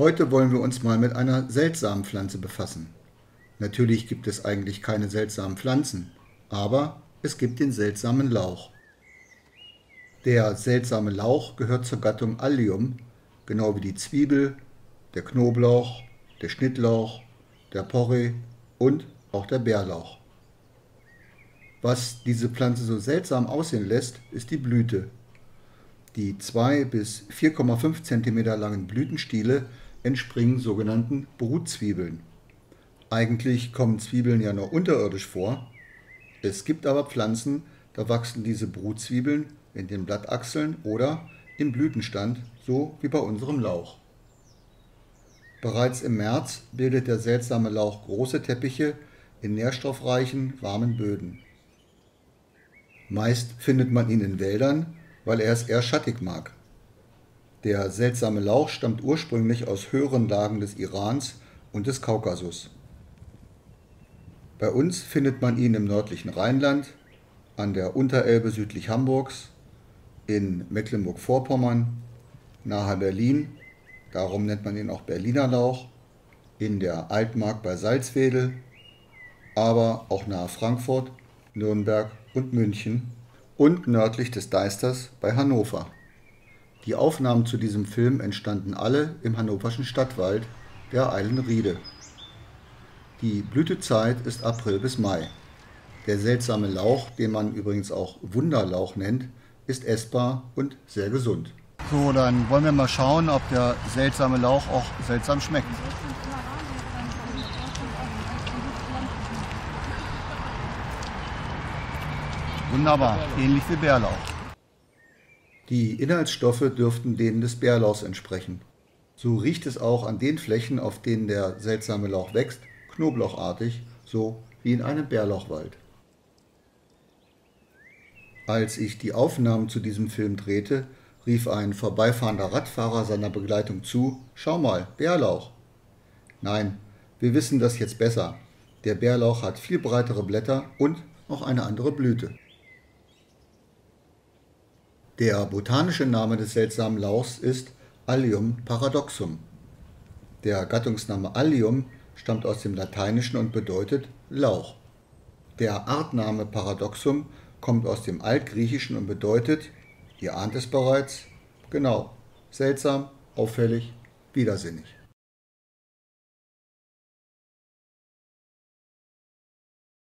Heute wollen wir uns mal mit einer seltsamen Pflanze befassen. Natürlich gibt es eigentlich keine seltsamen Pflanzen, aber es gibt den seltsamen Lauch. Der seltsame Lauch gehört zur Gattung Allium, genau wie die Zwiebel, der Knoblauch, der Schnittlauch, der Porree und auch der Bärlauch. Was diese Pflanze so seltsam aussehen lässt, ist die Blüte. Die 2 bis 4,5 cm langen Blütenstiele entspringen sogenannten Brutzwiebeln. Eigentlich kommen Zwiebeln ja nur unterirdisch vor. Es gibt aber Pflanzen, da wachsen diese Brutzwiebeln in den Blattachseln oder im Blütenstand, so wie bei unserem Lauch. Bereits im März bildet der seltsame Lauch große Teppiche in nährstoffreichen, warmen Böden. Meist findet man ihn in Wäldern, weil er es eher schattig mag. Der seltsame Lauch stammt ursprünglich aus höheren Lagen des Irans und des Kaukasus. Bei uns findet man ihn im nördlichen Rheinland, an der Unterelbe südlich Hamburgs, in Mecklenburg-Vorpommern, nahe Berlin, darum nennt man ihn auch Berliner Lauch, in der Altmark bei Salzwedel, aber auch nahe Frankfurt, Nürnberg und München und nördlich des Deisters bei Hannover. Die Aufnahmen zu diesem Film entstanden alle im hannoverschen Stadtwald der Eilenriede. Die Blütezeit ist April bis Mai. Der seltsame Lauch, den man übrigens auch Wunderlauch nennt, ist essbar und sehr gesund. So, dann wollen wir mal schauen, ob der seltsame Lauch auch seltsam schmeckt. Wunderbar, ähnlich wie Bärlauch. Die Inhaltsstoffe dürften denen des Bärlauchs entsprechen. So riecht es auch an den Flächen, auf denen der seltsame Lauch wächst, knoblauchartig, so wie in einem Bärlauchwald. Als ich die Aufnahmen zu diesem Film drehte, rief ein vorbeifahrender Radfahrer seiner Begleitung zu, Schau mal, Bärlauch. Nein, wir wissen das jetzt besser. Der Bärlauch hat viel breitere Blätter und auch eine andere Blüte. Der botanische Name des seltsamen Lauchs ist Allium paradoxum. Der Gattungsname Allium stammt aus dem Lateinischen und bedeutet Lauch. Der Artname Paradoxum kommt aus dem Altgriechischen und bedeutet, ihr ahnt es bereits, genau, seltsam, auffällig, widersinnig.